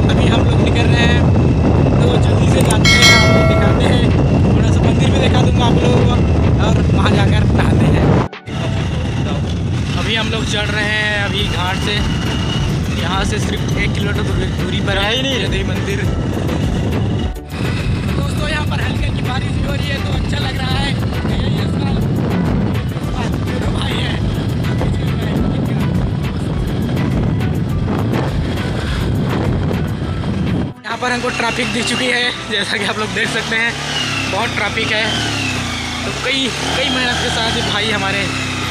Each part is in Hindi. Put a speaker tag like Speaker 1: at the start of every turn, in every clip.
Speaker 1: अभी हम लोग निकल रहे हैं। तो जल्दी से जाते हैं आपको दिखाते हैं। थोड़ा सा मंदिर भी दिखा दूँगा आप लोगों को और वहाँ जाकर नहाते हैं। तो अभी हम लोग चढ़ रहे हैं अभी घाट से। यहाँ से सिर्फ़ एक किलोमीटर दूरी पर है ही नहीं। रहते मंदिर। तो दोस्तों यहाँ पर हल्की हल्की बारिश भी हो रही है तो अच्छा लग रहा है। पर हमको ट्रैफ़िक दिख चुकी है, जैसा कि आप लोग देख सकते हैं। बहुत ट्रैफ़िक है। तो कई कई मेहनत के साथ भाई हमारे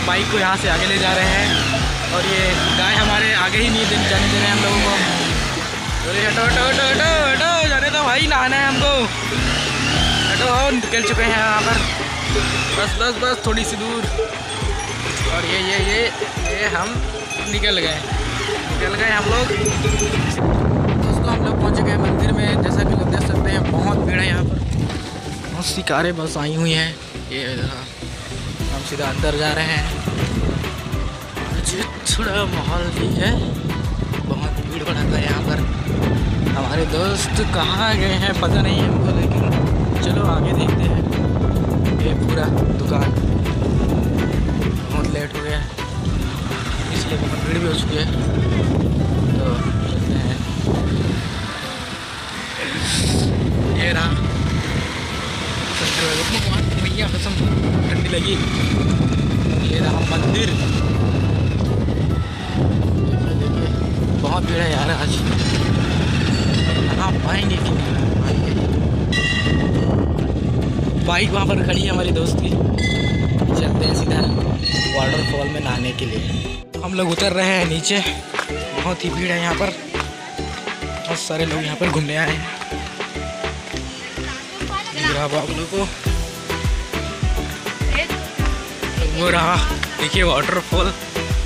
Speaker 1: बाइक को यहाँ से आगे ले जा रहे हैं। और ये गाय हमारे आगे ही नहीं, दिन जाने दे रहे हैं हम लोगों को। अरे हटो हटो हटो हटो हटो, जाने तो भाई, नहाना है हमको। हटो हो निकल चुके हैं यहाँ पर। बस बस बस, थोड़ी सी दूर। और ये ये ये ये हम निकल गए। निकल गए हम लोग। दोस्तों हम लोग पहुँच गए मंदिर में। जैसा कि लोग देख सकते हैं, बहुत भीड़ है यहाँ पर। बहुत सी कारें बस आई हुई हैं। ये हम सीधा अंदर जा रहे हैं। जी थोड़ा माहौल भी है। बहुत भीड़ भड़का है यहाँ पर। हमारे दोस्त कहाँ गए हैं, पता नहीं है हमको, लेकिन चलो आगे देखते हैं। ये पूरा दुकान। बहुत लेट हो गया। है इसलिए बहुत भीड़ भी हो चुकी है। तो ये रहा। भैया कसम ठंडी लगी। ये रहा मंदिर। बहुत भीड़ है यार आज। नहा पाएँगे कि नहीं? बाइक वहाँ पर खड़ी है हमारी दोस्त की। चलते हैं सीधा वाटरफॉल में नहाने के लिए। हम लोग उतर रहे हैं नीचे। बहुत ही भीड़ है यहाँ पर। बहुत सारे लोग यहाँ पर घूमने आए हैं। रहा बाबलों को। वो रहा। देखिए वाटरफॉल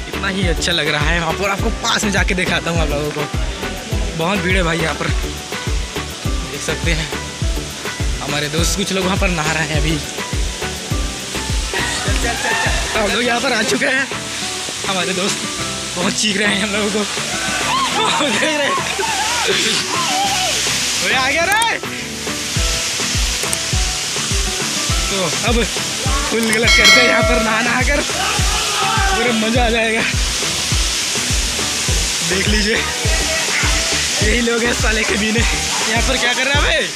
Speaker 1: इतना ही अच्छा लग रहा है वहाँ पर। आपको पास में जाके दिखाता हूँ आप लोगों को। बहुत भीड़ है भाई यहाँ पर। देख सकते हैं। हमारे दोस्त कुछ लोग वहाँ पर नहा रहे हैं अभी। हम लोग यहाँ पर आ चुके हैं। हमारे दोस्त बहुत चीख रहे हैं हम लोगों को। देख रहे आ गया रे! तो अब फुल गलत करते हैं यहाँ पर नहा नहा कर पूरे मज़ा आ जाएगा। देख लीजिए। यही लोग हैं साले के बीने यहाँ पर क्या कर रहे हैं भाई?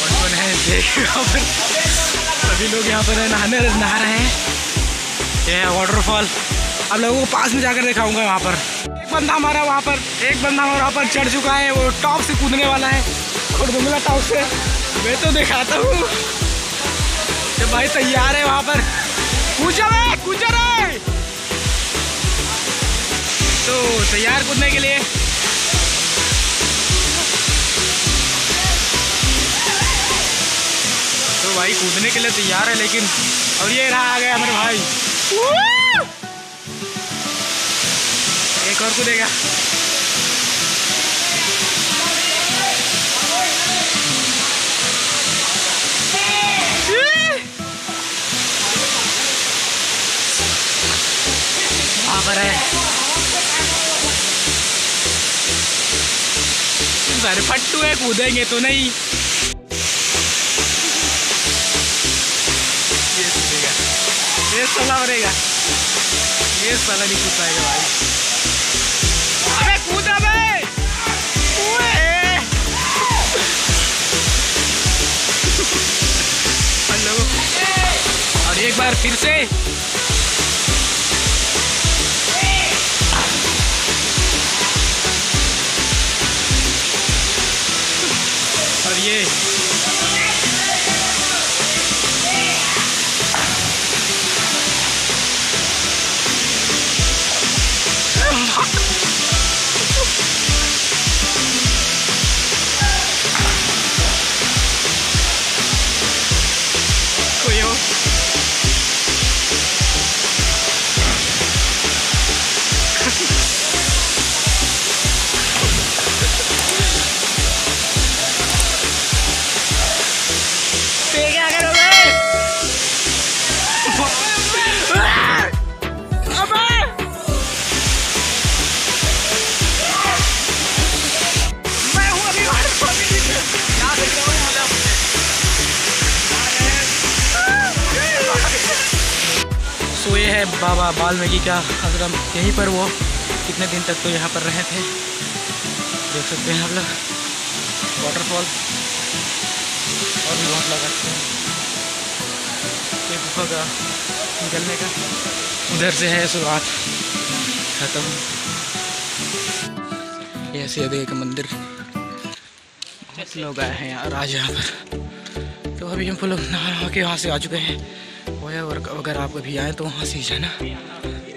Speaker 1: कौन कौन है? देख, यहाँ पर सभी लोग यहाँ पर नहाने नहा रहे हैं। ये है वाटरफॉल अब लोगों को पास में जाकर दिखाऊँगा वहाँ पर। एक बंदा हमारा वहाँ पर, एक बंदा हमारा वहाँ पर चढ़ चुका है। वो टॉप से कूदने वाला है। खुरदुमला टॉप से मैं तो दिखाता हूँ। जब भाई तैयार है वहाँ पर। कूचा रे कूचा रे तो तैयार कूदने के लिए। तो भाई कूदने के लिए तैयार है लेकिन और ये रहा आ गया हमारे भाई एक और कूदेगा। सर, फट्टू है, कूदेंगे तो नहीं। ये कूदेगा ये साला मरेगा ये साला नहीं भाई। और एक बार फिर से। पे। सो ये है बाबा वाल्मीकि का आश्रम, यहीं पर वो कितने दिन तक तो यहाँ पर रहे थे। देख सकते हैं आप लोग वाटरफॉल और भी बहुत लगा गुफा का निकलने का। उधर से है शुरुआत। खत्म। ये सीधे एक मंदिर। लोग आए हैं यार आज यहाँ पर। तो अभी हम लोग नहा के वहाँ से आ चुके हैं। वो और अगर आप कभी आए तो वहाँ से जाना।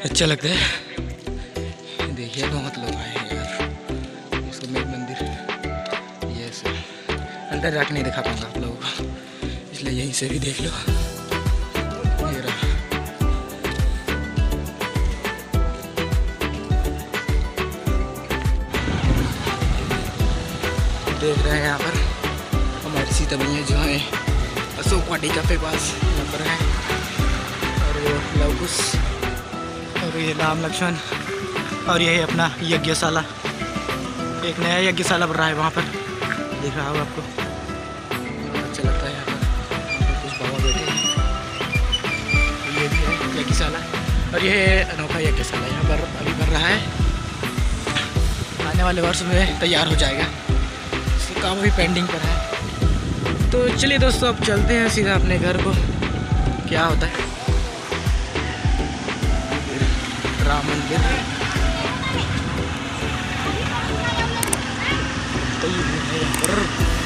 Speaker 1: अच्छा लगता है। देखिए, बहुत लोग आए हैं यार। इसको मंदिर, ये से अंदर जाके नहीं दिखा पाऊँगा आप लोगों को। इसलिए यहीं से भी देख लो। देख रहे हैं यहाँ पर, हमारी सीता मैया जो है, अशोक वाटिका के पास यहाँ पर है। लवकुश और ये राम लक्ष्मण। और ये है अपना यज्ञशाला। एक नया यज्ञशाला बन रहा है वहाँ पर। दिख रहा होगा आपको। अच्छा लगता है यहाँ पर। यहाँ कुछ बाबा बैठे हैं। ये भी है यज्ञशाला। और ये अनोखा यज्ञशाला यहाँ पर अभी बन रहा है। आने वाले वर्ष में तैयार हो जाएगा। इसका काम अभी पेंडिंग पर है। तो चलिए दोस्तों, अब चलते हैं सीधा अपने घर को। क्या होता है? राम मंदिर तो